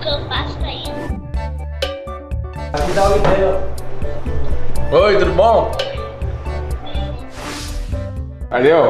que eu faço aí. Aqui dá o ideia. Oi, tudo bom? Valeu.